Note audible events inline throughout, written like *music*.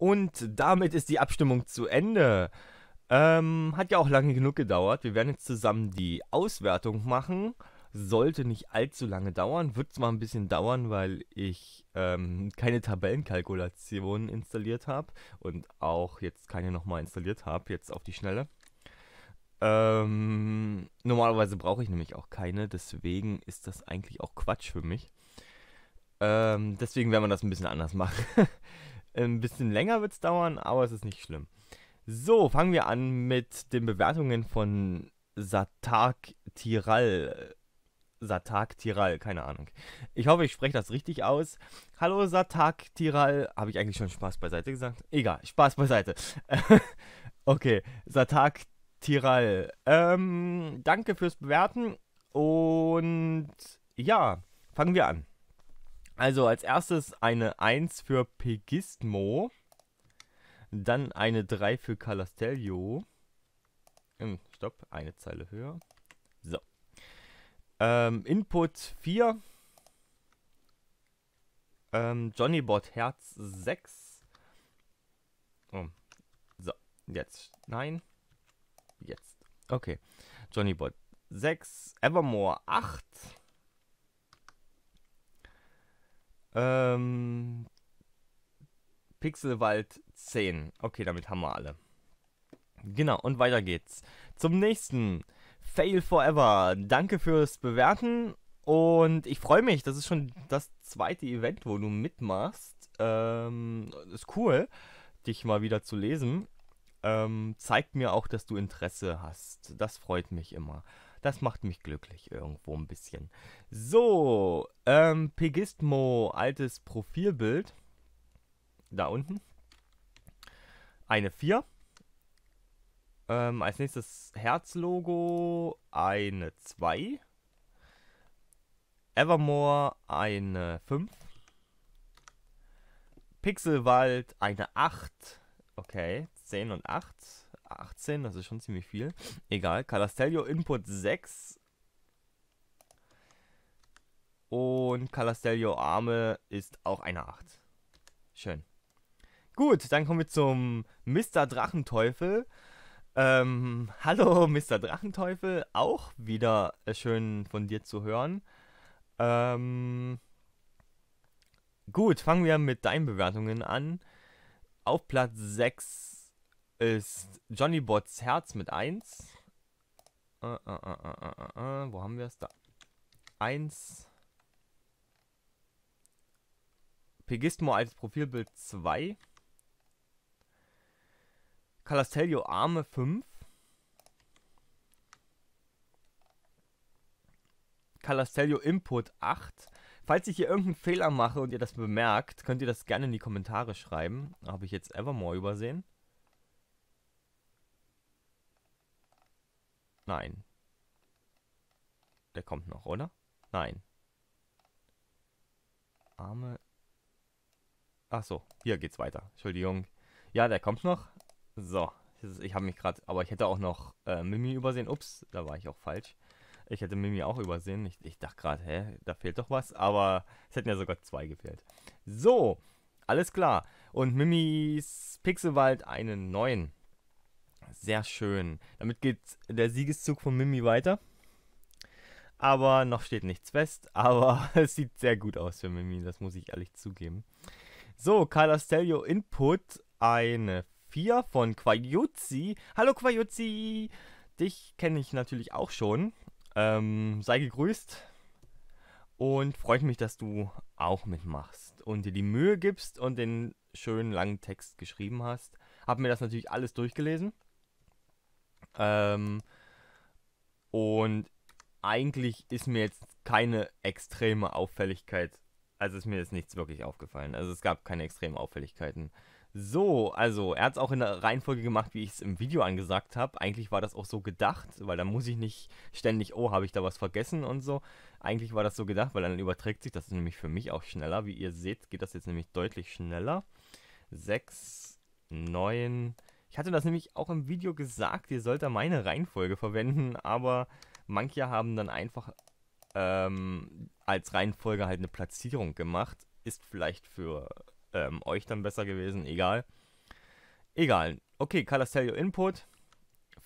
Und damit ist die Abstimmung zu Ende. Ähm, hat ja auch lange genug gedauert. Wir werden jetzt zusammen die Auswertung machen. Sollte nicht allzu lange dauern. Wird zwar ein bisschen dauern, weil ich ähm, keine Tabellenkalkulation installiert habe und auch jetzt keine nochmal installiert habe, jetzt auf die Schnelle. Ähm, normalerweise brauche ich nämlich auch keine, deswegen ist das eigentlich auch Quatsch für mich. Ähm, deswegen werden wir das ein bisschen anders machen. *laughs* ein bisschen länger wird es dauern, aber es ist nicht schlimm. So, fangen wir an mit den Bewertungen von Satak Tiral. Satak Tiral, keine Ahnung. Ich hoffe, ich spreche das richtig aus. Hallo Satak Tiral. Habe ich eigentlich schon Spaß beiseite gesagt? Egal, Spaß beiseite. *laughs* okay, Satak Tiral. Ähm, danke fürs Bewerten. Und ja, fangen wir an. Also als erstes eine 1 für Pegismo. Dann eine 3 für Calastelio. Hm, stopp, eine Zeile höher. So. Ähm, Input 4. Ähm, Johnnybot Herz 6. Oh. So, jetzt. Nein. Jetzt. Okay. Johnnybot 6. Evermore 8. Ähm, Pixelwald 10. Okay, damit haben wir alle. Genau, und weiter geht's. Zum nächsten. Fail Forever. Danke fürs Bewerten. Und ich freue mich, das ist schon das zweite Event, wo du mitmachst. Ähm, ist cool, dich mal wieder zu lesen. Ähm, zeigt mir auch, dass du Interesse hast. Das freut mich immer. Das macht mich glücklich irgendwo ein bisschen. So, ähm, Pegistmo, altes Profilbild. Da unten. Eine 4. Ähm, als nächstes Herzlogo eine 2. Evermore eine 5. Pixelwald eine 8. Okay, 10 und 8. 18, das ist schon ziemlich viel. Egal. Calastelio Input 6. Und Calastelio Arme ist auch eine 8. Schön. Gut, dann kommen wir zum Mr. Drachenteufel. Ähm, hallo *laughs* Mr. Drachenteufel, auch wieder schön von dir zu hören. Ähm, gut, fangen wir mit deinen Bewertungen an. Auf Platz 6 ist Johnny Bots Herz mit 1. Äh, äh, äh, wo haben wir es da? 1. Pegismo als Profilbild 2. Calastelio Arme 5. Calastelio Input 8. Falls ich hier irgendeinen Fehler mache und ihr das bemerkt, könnt ihr das gerne in die Kommentare schreiben. Habe ich jetzt Evermore übersehen? Nein. Der kommt noch, oder? Nein. Arme. Ach so, hier geht's weiter. Entschuldigung. Ja, der kommt noch. So, ich habe mich gerade, aber ich hätte auch noch äh, Mimi übersehen. Ups, da war ich auch falsch. Ich hätte Mimi auch übersehen. Ich, ich dachte gerade, hä, da fehlt doch was. Aber es hätten ja sogar zwei gefehlt. So, alles klar. Und Mimis Pixelwald einen neuen. Sehr schön. Damit geht der Siegeszug von Mimi weiter. Aber noch steht nichts fest. *laughs* Aber es sieht sehr gut aus für Mimi, das muss ich ehrlich zugeben. So, Carla Stelio Input, eine 4 von Quajuzzi. Hallo Quajuzzi! Dich kenne ich natürlich auch schon. Ähm, sei gegrüßt. Und freut mich, dass du auch mitmachst und dir die Mühe gibst und den schönen langen Text geschrieben hast. Hab mir das natürlich alles durchgelesen. Ähm, und eigentlich ist mir jetzt keine extreme Auffälligkeit, also ist mir jetzt nichts wirklich aufgefallen. Also es gab keine extremen Auffälligkeiten. So, also er hat es auch in der Reihenfolge gemacht, wie ich es im Video angesagt habe. Eigentlich war das auch so gedacht, weil dann muss ich nicht ständig, oh, habe ich da was vergessen und so. Eigentlich war das so gedacht, weil dann überträgt sich das nämlich für mich auch schneller. Wie ihr seht, geht das jetzt nämlich deutlich schneller. 6, 9, ich hatte das nämlich auch im Video gesagt, ihr sollt da meine Reihenfolge verwenden, aber manche haben dann einfach ähm, als Reihenfolge halt eine Platzierung gemacht. Ist vielleicht für ähm, euch dann besser gewesen, egal. egal. Okay, Calastellio Input.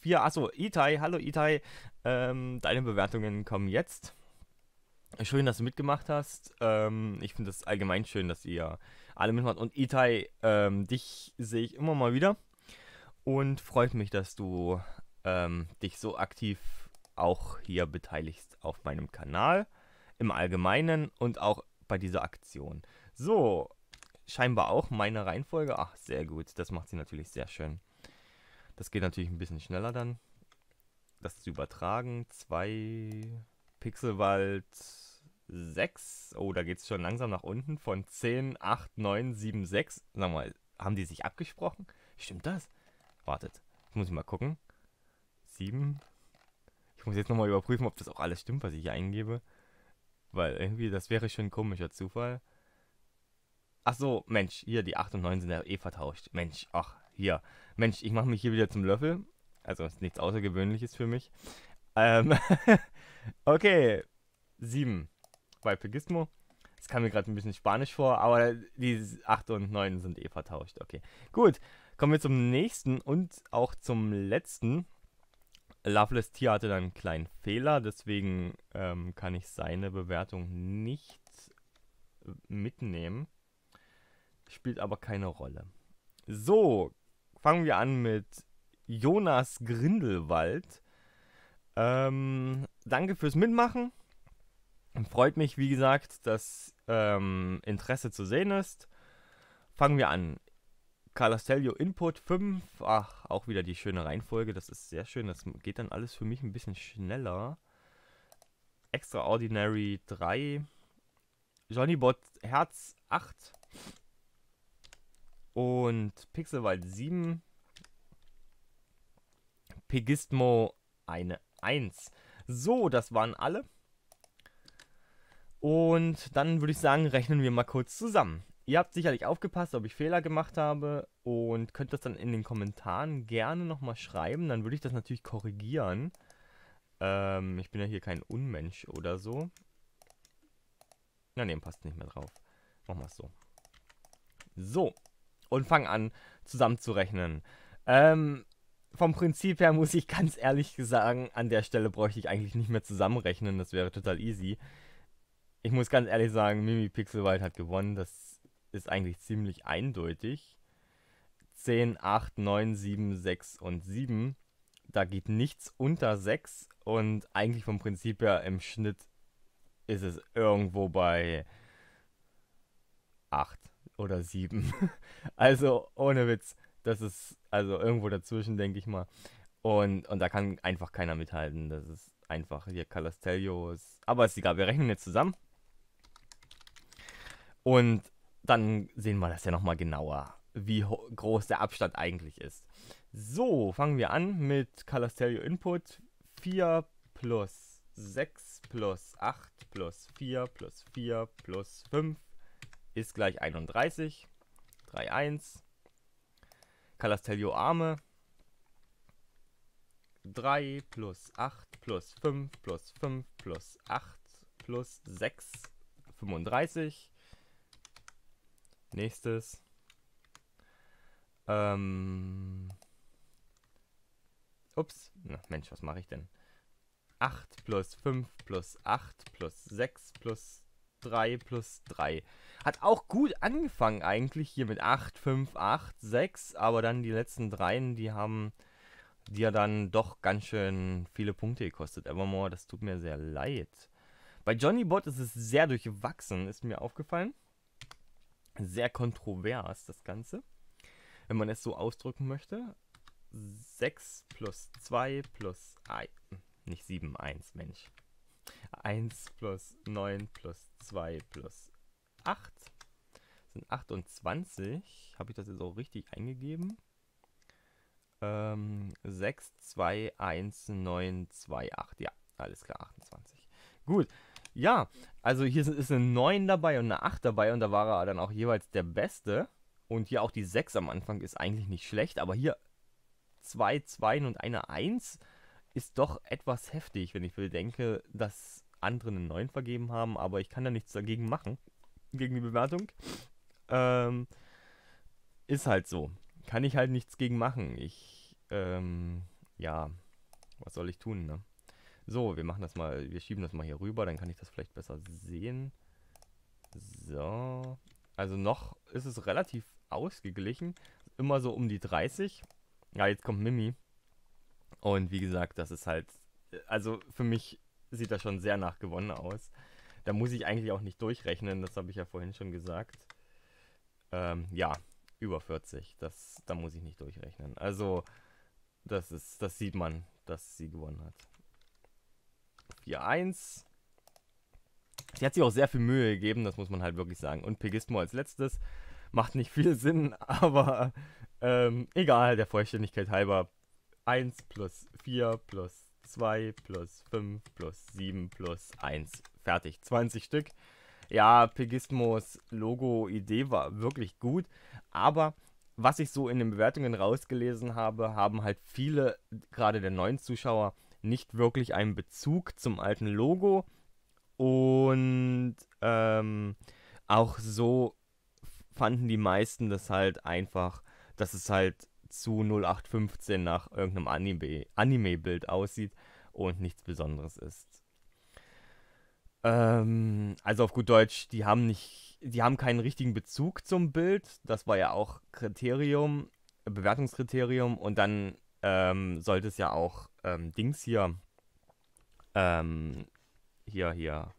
4, achso, Itai, hallo Itai. Ähm, deine Bewertungen kommen jetzt. Schön, dass du mitgemacht hast. Ähm, ich finde es allgemein schön, dass ihr alle mitmacht. Und Itai, ähm, dich sehe ich immer mal wieder. Und freut mich, dass du ähm, dich so aktiv auch hier beteiligst auf meinem Kanal. Im Allgemeinen und auch bei dieser Aktion. So, scheinbar auch meine Reihenfolge. Ach, sehr gut. Das macht sie natürlich sehr schön. Das geht natürlich ein bisschen schneller dann. Das zu übertragen. 2 Pixelwald 6. Oh, da geht es schon langsam nach unten. Von 10, 8, 9, 7, 6. Sag mal, haben die sich abgesprochen? Stimmt das? Wartet. Ich muss mal gucken. 7. Ich muss jetzt nochmal überprüfen, ob das auch alles stimmt, was ich hier eingebe. Weil irgendwie, das wäre schon ein komischer Zufall. Ach so, Mensch, hier, die 8 und 9 sind ja eh vertauscht. Mensch, ach, hier. Mensch, ich mache mich hier wieder zum Löffel. Also ist nichts Außergewöhnliches für mich. Ähm, *laughs* okay, 7 bei Pegismo. Das kam mir gerade ein bisschen Spanisch vor, aber die 8 und 9 sind eh vertauscht. Okay, gut. Kommen wir zum nächsten und auch zum letzten. Loveless Tier hatte dann einen kleinen Fehler, deswegen ähm, kann ich seine Bewertung nicht mitnehmen. Spielt aber keine Rolle. So, fangen wir an mit Jonas Grindelwald. Ähm, danke fürs Mitmachen. Freut mich, wie gesagt, dass ähm, Interesse zu sehen ist. Fangen wir an. Calastellio Input 5. Ach, auch wieder die schöne Reihenfolge. Das ist sehr schön. Das geht dann alles für mich ein bisschen schneller. Extraordinary 3. Johnny Herz 8. Und Pixelwald 7. Pegistmo eine 1. So, das waren alle. Und dann würde ich sagen, rechnen wir mal kurz zusammen. Ihr habt sicherlich aufgepasst, ob ich Fehler gemacht habe und könnt das dann in den Kommentaren gerne nochmal schreiben. Dann würde ich das natürlich korrigieren. Ähm, ich bin ja hier kein Unmensch oder so. Na ne, passt nicht mehr drauf. Machen wir es so. So. Und fang an, zusammenzurechnen. Ähm, vom Prinzip her muss ich ganz ehrlich sagen, an der Stelle bräuchte ich eigentlich nicht mehr zusammenrechnen. Das wäre total easy. Ich muss ganz ehrlich sagen, Mimi Pixelwald hat gewonnen. Das ist eigentlich ziemlich eindeutig. 10, 8, 9, 7, 6 und 7. Da geht nichts unter 6 und eigentlich vom Prinzip her im Schnitt ist es irgendwo bei 8 oder 7. *laughs* also ohne Witz, das ist also irgendwo dazwischen, denke ich mal. Und, und da kann einfach keiner mithalten. Das ist einfach hier Calastellio. aber ist egal, wir rechnen jetzt zusammen. Und dann sehen wir das ja nochmal genauer, wie groß der Abstand eigentlich ist. So, fangen wir an mit Calastellio Input. 4 plus 6 plus 8 plus 4 plus 4 plus 5 ist gleich 31. 3, 1. Calastellio Arme. 3 plus 8 plus 5 plus 5 plus 8 plus 6, 35. Nächstes. Ähm. Ups. Na, Mensch, was mache ich denn? 8 plus 5 plus 8 plus 6 plus 3 plus 3. Hat auch gut angefangen eigentlich hier mit 8, 5, 8, 6, aber dann die letzten dreien, die haben die ja dann doch ganz schön viele Punkte gekostet. Evermore, das tut mir sehr leid. Bei Johnny Bot ist es sehr durchwachsen, ist mir aufgefallen sehr kontrovers, das Ganze. Wenn man es so ausdrücken möchte. 6 plus 2 plus 1. Nicht 7, 1, Mensch. 1 plus 9 plus 2 plus 8 sind 28. Habe ich das jetzt auch richtig eingegeben? Ähm, 6, 2, 1, 9, 2, 8. Ja, alles klar, 28. Gut, ja, also hier ist eine 9 dabei und eine 8 dabei und da war er dann auch jeweils der Beste. Und hier auch die 6 am Anfang ist eigentlich nicht schlecht, aber hier 2 2 und eine 1 ist doch etwas heftig, wenn ich bedenke, dass andere eine 9 vergeben haben, aber ich kann da nichts dagegen machen, gegen die Bewertung. Ähm, ist halt so. kann ich halt nichts gegen machen. Ich, ähm, ja, was soll ich tun, ne? So, wir machen das mal, wir schieben das mal hier rüber, dann kann ich das vielleicht besser sehen. So. Also noch ist es relativ ausgeglichen. Immer so um die 30. Ja, jetzt kommt Mimi. Und wie gesagt, das ist halt, also für mich sieht das schon sehr nach gewonnen aus. Da muss ich eigentlich auch nicht durchrechnen, das habe ich ja vorhin schon gesagt. Ähm, ja, über 40. Das, da muss ich nicht durchrechnen. Also, das ist, das sieht man, dass sie gewonnen hat. 4-1. Sie hat sich auch sehr viel Mühe gegeben, das muss man halt wirklich sagen. Und Pegismo als letztes macht nicht viel *laughs* Sinn, aber ähm, egal, der Vollständigkeit halber. 1 plus 4 plus 2 plus 5 plus 7 plus 1. Fertig. 20 Stück. Ja, Pegismos Logo-Idee war wirklich gut, aber was ich so in den Bewertungen rausgelesen habe, haben halt viele, gerade der neuen Zuschauer, nicht wirklich einen Bezug zum alten Logo und ähm, auch so fanden die meisten das halt einfach, dass es halt zu 0815 nach irgendeinem Anime-Bild Anime aussieht und nichts Besonderes ist. Ähm, also auf gut Deutsch, die haben nicht, die haben keinen richtigen Bezug zum Bild. Das war ja auch Kriterium, Bewertungskriterium. Und dann ähm, sollte es ja auch ähm, Dings hier, ähm, hier, hier,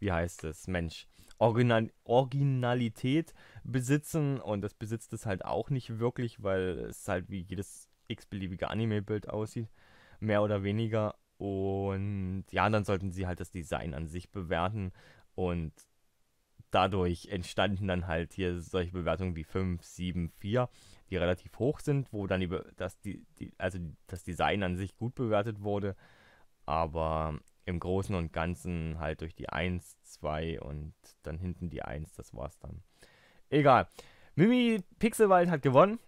wie heißt es, Mensch, Original Originalität besitzen. Und das besitzt es halt auch nicht wirklich, weil es halt wie jedes x-beliebige Anime-Bild aussieht. Mehr oder weniger. Und ja, dann sollten sie halt das Design an sich bewerten. Und dadurch entstanden dann halt hier solche Bewertungen wie 5, 7, 4, die relativ hoch sind, wo dann die, das, die, die, also das Design an sich gut bewertet wurde. Aber im Großen und Ganzen halt durch die 1, 2 und dann hinten die 1, das war's dann. Egal. Mimi Pixelwald hat gewonnen.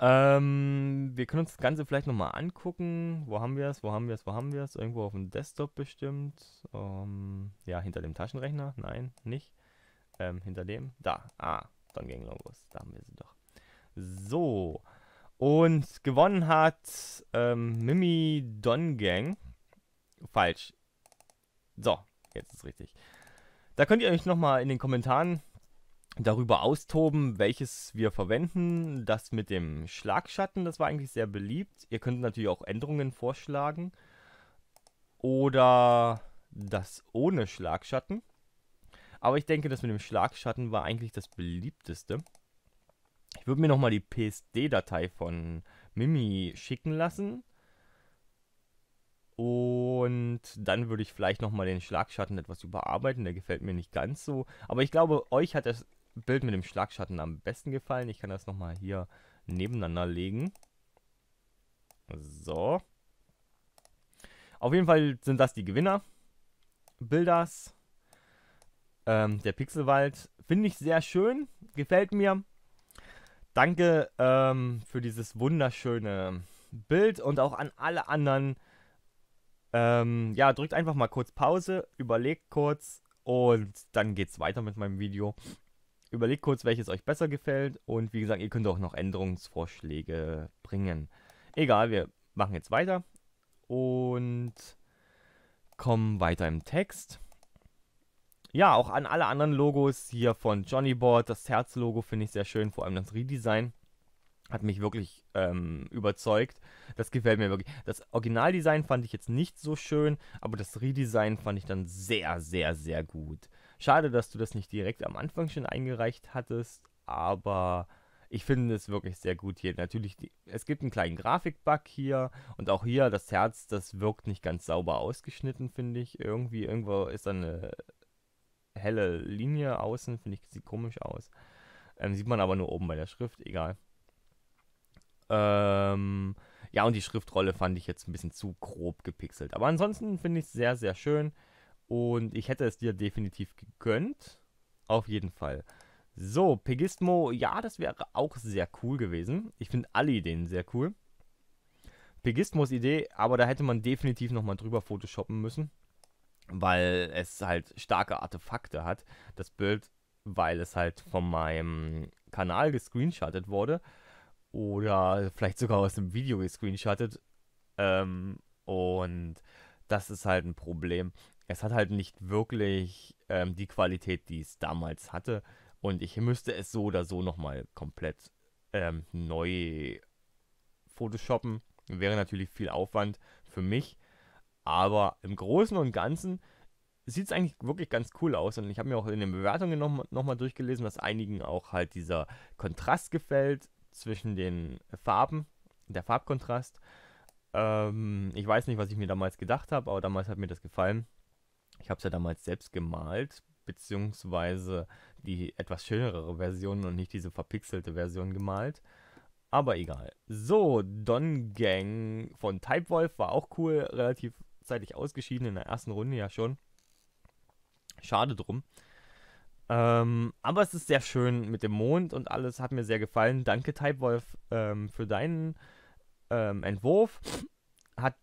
Ähm, wir können uns das Ganze vielleicht nochmal angucken. Wo haben wir es? Wo haben wir es? Wo haben wir es? Irgendwo auf dem Desktop bestimmt. Ähm, ja, hinter dem Taschenrechner. Nein, nicht. Ähm, hinter dem. Da. Ah, Don Gang Logos. Da haben wir sie doch. So. Und gewonnen hat ähm, Mimi Don Gang. Falsch. So, jetzt ist richtig. Da könnt ihr euch nochmal in den Kommentaren darüber austoben, welches wir verwenden. Das mit dem Schlagschatten, das war eigentlich sehr beliebt. Ihr könnt natürlich auch Änderungen vorschlagen. Oder das ohne Schlagschatten. Aber ich denke, das mit dem Schlagschatten war eigentlich das beliebteste. Ich würde mir nochmal die PSD-Datei von Mimi schicken lassen. Und dann würde ich vielleicht nochmal den Schlagschatten etwas überarbeiten. Der gefällt mir nicht ganz so. Aber ich glaube, euch hat das Bild mit dem Schlagschatten am besten gefallen. Ich kann das nochmal hier nebeneinander legen. So. Auf jeden Fall sind das die Gewinner. Bilders. Ähm, der Pixelwald. Finde ich sehr schön. Gefällt mir. Danke ähm, für dieses wunderschöne Bild und auch an alle anderen. Ähm, ja, drückt einfach mal kurz Pause, überlegt kurz und dann geht's weiter mit meinem Video. Überlegt kurz, welches euch besser gefällt. Und wie gesagt, ihr könnt auch noch Änderungsvorschläge bringen. Egal, wir machen jetzt weiter. Und kommen weiter im Text. Ja, auch an alle anderen Logos hier von Johnny Board. Das Herz-Logo finde ich sehr schön, vor allem das Redesign hat mich wirklich ähm, überzeugt. Das gefällt mir wirklich. Das Originaldesign fand ich jetzt nicht so schön, aber das Redesign fand ich dann sehr, sehr, sehr gut. Schade, dass du das nicht direkt am Anfang schon eingereicht hattest, aber ich finde es wirklich sehr gut hier. Natürlich, die, es gibt einen kleinen Grafikbug hier und auch hier das Herz, das wirkt nicht ganz sauber ausgeschnitten, finde ich. Irgendwie, irgendwo ist da eine helle Linie außen, finde ich, sieht komisch aus. Ähm, sieht man aber nur oben bei der Schrift, egal. Ähm, ja, und die Schriftrolle fand ich jetzt ein bisschen zu grob gepixelt. Aber ansonsten finde ich es sehr, sehr schön. Und ich hätte es dir definitiv gegönnt. Auf jeden Fall. So, Pegismo, ja, das wäre auch sehr cool gewesen. Ich finde alle Ideen sehr cool. Pegismos Idee, aber da hätte man definitiv nochmal drüber photoshoppen müssen. Weil es halt starke Artefakte hat, das Bild, weil es halt von meinem Kanal gescreenshottet wurde. oder vielleicht sogar aus dem Video gescreenshottet. Ähm, und das ist halt ein Problem. Es hat halt nicht wirklich ähm, die Qualität, die es damals hatte. Und ich müsste es so oder so nochmal komplett ähm, neu photoshoppen. Wäre natürlich viel Aufwand für mich. Aber im Großen und Ganzen sieht es eigentlich wirklich ganz cool aus. Und ich habe mir auch in den Bewertungen nochmal noch durchgelesen, dass einigen auch halt dieser Kontrast gefällt zwischen den Farben, der Farbkontrast. Ähm, ich weiß nicht, was ich mir damals gedacht habe, aber damals hat mir das gefallen. Ich habe es ja damals selbst gemalt, beziehungsweise die etwas schönere Version und nicht diese verpixelte Version gemalt. Aber egal. So, Don Gang von Typewolf war auch cool, relativ zeitig ausgeschieden in der ersten Runde ja schon. Schade drum. Ähm, aber es ist sehr schön mit dem Mond und alles hat mir sehr gefallen. Danke, Typewolf, ähm, für deinen ähm, Entwurf. Hat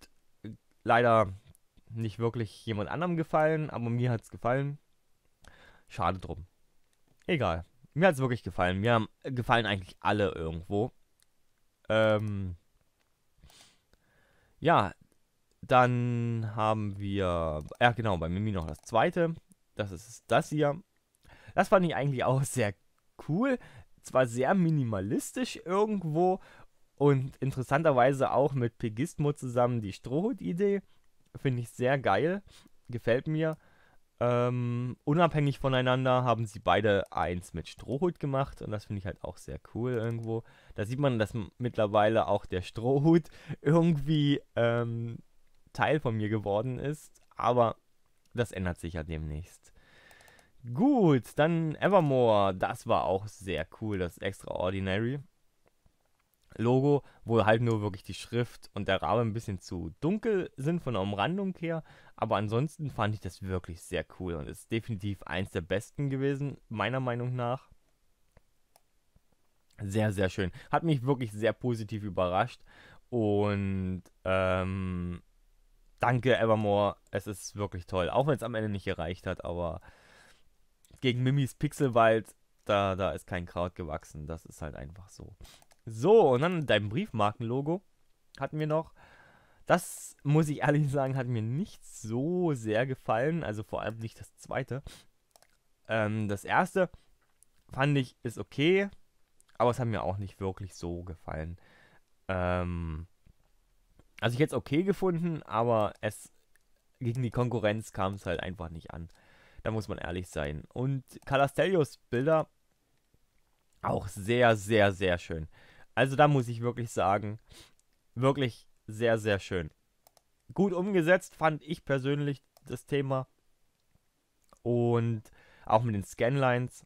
leider nicht wirklich jemand anderem gefallen, aber mir hat es gefallen. Schade drum. Egal. Mir hat es wirklich gefallen. Mir haben, gefallen eigentlich alle irgendwo. Ähm, ja, dann haben wir, ja genau, bei Mimi noch das zweite. Das ist das hier. Das fand ich eigentlich auch sehr cool. Zwar sehr minimalistisch irgendwo und interessanterweise auch mit Pegismo zusammen die Strohhut-Idee. Finde ich sehr geil. Gefällt mir. Ähm, unabhängig voneinander haben sie beide eins mit Strohhut gemacht und das finde ich halt auch sehr cool irgendwo. Da sieht man, dass mittlerweile auch der Strohhut *laughs* irgendwie ähm, Teil von mir geworden ist, aber das ändert sich ja demnächst. Gut, dann Evermore, das war auch sehr cool, das Extraordinary. Logo, wo halt nur wirklich die Schrift und der Rahmen ein bisschen zu dunkel sind von der Umrandung her. Aber ansonsten fand ich das wirklich sehr cool und ist definitiv eins der besten gewesen, meiner Meinung nach. Sehr, sehr schön. Hat mich wirklich sehr positiv überrascht. Und ähm, danke Evermore. Es ist wirklich toll. Auch wenn es am Ende nicht gereicht hat, aber gegen Mimis Pixelwald, da, da ist kein Kraut gewachsen. Das ist halt einfach so. So, und dann dein Briefmarkenlogo hatten wir noch. Das, muss ich ehrlich sagen, hat mir nicht so sehr gefallen. Also vor allem nicht das zweite. Ähm, das erste fand ich ist okay, aber es hat mir auch nicht wirklich so gefallen. Ähm, also ich hätte es okay gefunden, aber es gegen die Konkurrenz kam es halt einfach nicht an. Da muss man ehrlich sein. Und Calastellios Bilder auch sehr, sehr, sehr schön. Also da muss ich wirklich sagen, wirklich sehr, sehr schön. Gut umgesetzt fand ich persönlich das Thema. Und auch mit den Scanlines.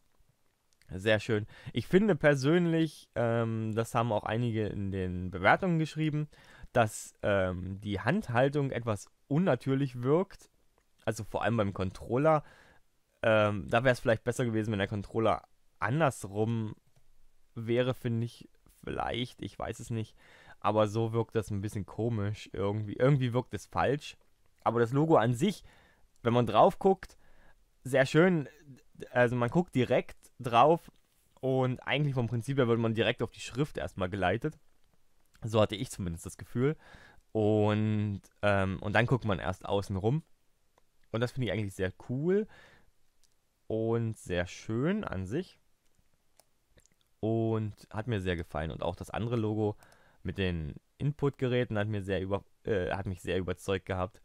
Sehr schön. Ich finde persönlich, ähm, das haben auch einige in den Bewertungen geschrieben, dass ähm, die Handhaltung etwas unnatürlich wirkt. Also vor allem beim Controller. Ähm, da wäre es vielleicht besser gewesen, wenn der Controller andersrum wäre, finde ich, vielleicht, ich weiß es nicht. Aber so wirkt das ein bisschen komisch irgendwie. Irgendwie wirkt es falsch. Aber das Logo an sich, wenn man drauf guckt, sehr schön. Also man guckt direkt drauf und eigentlich vom Prinzip her wird man direkt auf die Schrift erstmal geleitet. So hatte ich zumindest das Gefühl. Und, ähm, und dann guckt man erst außen rum. Und das finde ich eigentlich sehr cool und sehr schön an sich und hat mir sehr gefallen. Und auch das andere Logo mit den Input-Geräten hat, mir sehr über, äh, hat mich sehr überzeugt gehabt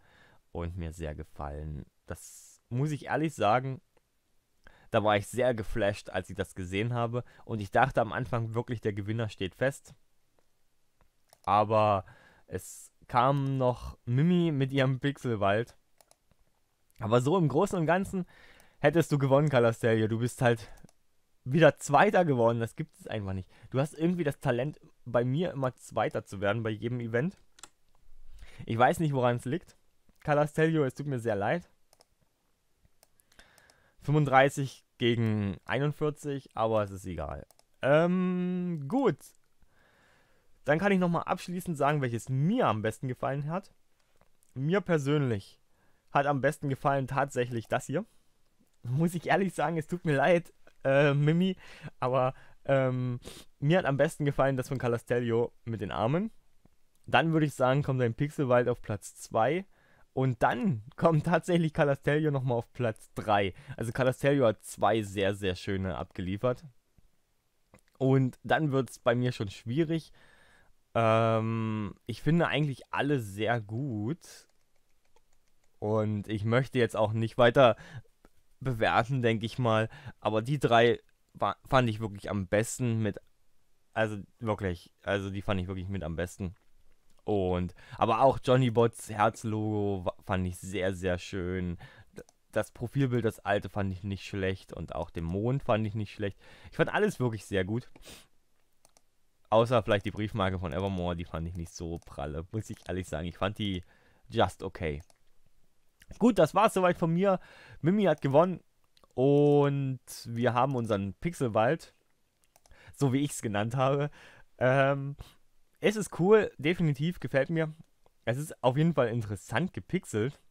und mir sehr gefallen. Das muss ich ehrlich sagen, da war ich sehr geflasht, als ich das gesehen habe. Und ich dachte am Anfang wirklich, der Gewinner steht fest. Aber es kam noch Mimi mit ihrem Pixelwald. Aber so im Großen und Ganzen hättest du gewonnen, Calastelia. Du bist halt wieder Zweiter geworden. Das gibt es einfach nicht. Du hast irgendwie das Talent, bei mir immer Zweiter zu werden bei jedem Event. Ich weiß nicht, woran es liegt. Calastelio, es tut mir sehr leid. 35 gegen 41, aber es ist egal. Ähm, gut. Dann kann ich nochmal abschließend sagen, welches mir am besten gefallen hat. Mir persönlich hat am besten gefallen tatsächlich das hier. Muss ich ehrlich sagen, es tut mir leid, äh, Mimi. Aber Ähm, mir hat am besten gefallen das von Calastellio mit den Armen. Dann würde ich sagen, kommt ein Pixelwald auf Platz 2. Und dann *laughs* kommt tatsächlich Calastello nochmal auf Platz 3. Also Calastello hat zwei sehr, sehr schöne abgeliefert. Und dann wird es bei mir schon schwierig. Ähm, ich finde eigentlich alle sehr gut. Und ich möchte jetzt auch nicht weiter bewerten, denke ich mal. Aber die drei war, fand ich wirklich am besten mit. Also wirklich, also die fand ich wirklich mit am besten. Und, aber auch Johnny Bots Herzlogo fand ich sehr, sehr schön. Das Profilbild, das alte, fand ich nicht schlecht. Und auch den Mond fand ich nicht schlecht. Ich fand alles wirklich sehr gut. Außer vielleicht die Briefmarke von Evermore, die fand ich nicht so pralle, muss ich ehrlich sagen. Ich fand die just okay. Gut, das war's soweit von mir. Mimi hat gewonnen. Und wir haben unseren Pixelwald, so wie ich es genannt habe. Ähm, es ist cool, definitiv, gefällt mir. Es ist auf jeden Fall interessant gepixelt,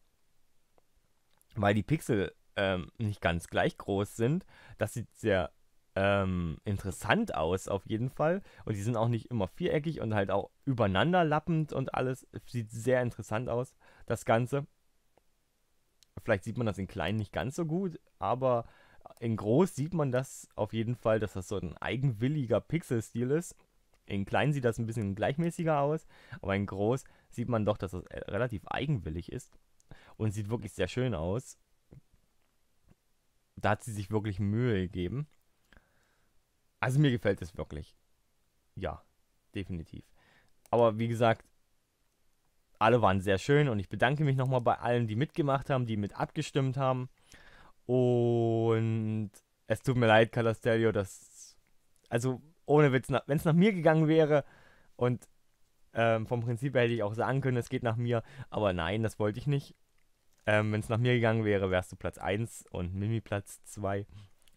weil die Pixel ähm, nicht ganz gleich groß sind. Das sieht sehr ähm, interessant aus, auf jeden Fall. Und die sind auch nicht immer viereckig und halt auch übereinander lappend und alles. Sieht sehr interessant aus, das Ganze. Vielleicht sieht man das in klein nicht ganz so gut, aber in groß sieht man das auf jeden Fall, dass das so ein eigenwilliger Pixelstil ist. In klein sieht das ein bisschen gleichmäßiger aus, aber in groß sieht man doch, dass das äh, relativ eigenwillig ist und sieht wirklich sehr schön aus. Da hat sie sich wirklich Mühe gegeben. Also mir gefällt es wirklich. Ja, definitiv. Aber wie gesagt, alle waren sehr schön und ich bedanke mich nochmal bei allen, die mitgemacht haben, die mit abgestimmt haben. Und es tut mir leid, Calastellio, dass. Also ohne Witz, wenn es nach mir gegangen wäre und ähm, vom Prinzip hätte ich auch sagen können, es geht nach mir, aber nein, das wollte ich nicht. Ähm, wenn es nach mir gegangen wäre, wärst du Platz 1 und Mimi Platz 2.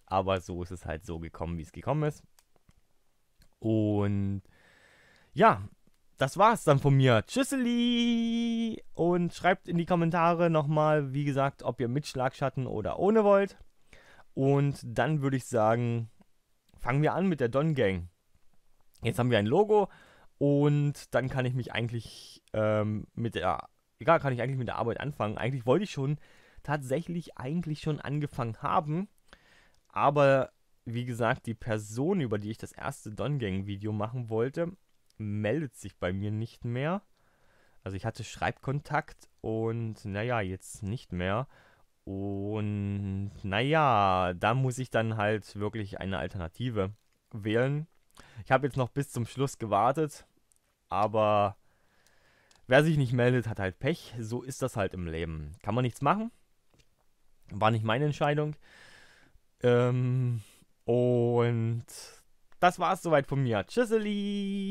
Aber so ist es halt so gekommen, wie es gekommen ist. Und ja, das war's dann von mir. Tschüsseli! Und schreibt in die Kommentare nochmal, wie gesagt, ob ihr mit Schlagschatten oder ohne wollt. Und dann würde ich sagen, fangen wir an mit der Don Gang. Jetzt haben wir ein Logo und dann kann ich mich eigentlich ähm, mit der, egal, kann ich eigentlich mit der Arbeit anfangen. Eigentlich wollte ich schon tatsächlich eigentlich schon angefangen haben, aber wie gesagt, die Person, über die ich das erste Don Gang Video machen wollte, meldet sich bei mir nicht mehr. Also ich hatte Schreibkontakt und naja, jetzt nicht mehr. Und naja, da muss ich dann halt wirklich eine Alternative wählen. Ich habe jetzt noch bis zum Schluss gewartet, aber wer sich nicht meldet, hat halt Pech. So ist das halt im Leben. Kann man nichts machen. War nicht meine Entscheidung. Ähm, und das war es soweit von mir. Tschüsseli!